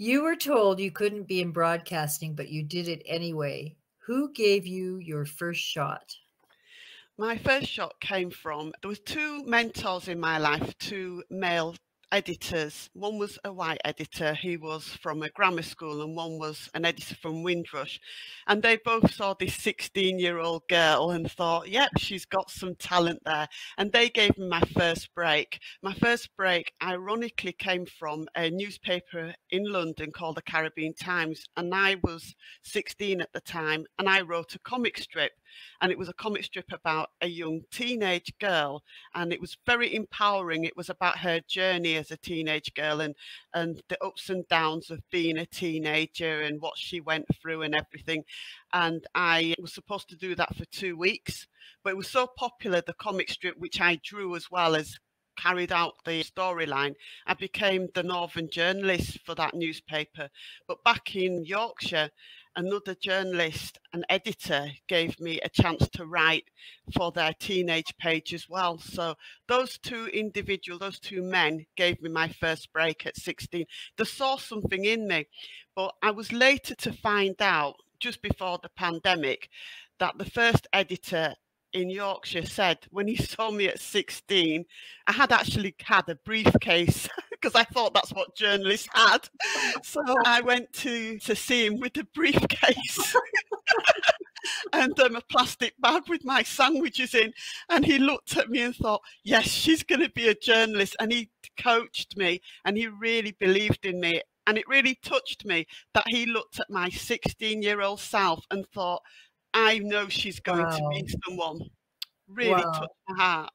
You were told you couldn't be in broadcasting, but you did it anyway. Who gave you your first shot? My first shot came from there was two mentors in my life, two male editors. One was a white editor, he was from a grammar school, and one was an editor from Windrush. And they both saw this 16 year old girl and thought, yep, she's got some talent there. And they gave me my first break. My first break, ironically, came from a newspaper in London called the Caribbean Times. And I was 16 at the time, and I wrote a comic strip and it was a comic strip about a young teenage girl and it was very empowering it was about her journey as a teenage girl and and the ups and downs of being a teenager and what she went through and everything. And i was supposed to do that for two weeks but it was so popular the comic strip which i drew as well as carried out the storyline. I became the Northern journalist for that newspaper. But back in Yorkshire, another journalist and editor gave me a chance to write for their teenage page as well. So those two individuals, those two men gave me my first break at 16. They saw something in me, but I was later to find out just before the pandemic that the first editor in Yorkshire said when he saw me at 16, I had actually had a briefcase because I thought that's what journalists had. So I went to, to see him with a briefcase. and um, a plastic bag with my sandwiches in. And he looked at me and thought, yes, she's going to be a journalist. And he coached me and he really believed in me. And it really touched me that he looked at my 16 year old self and thought, I know she's going wow. to meet someone. Really wow. touched my heart.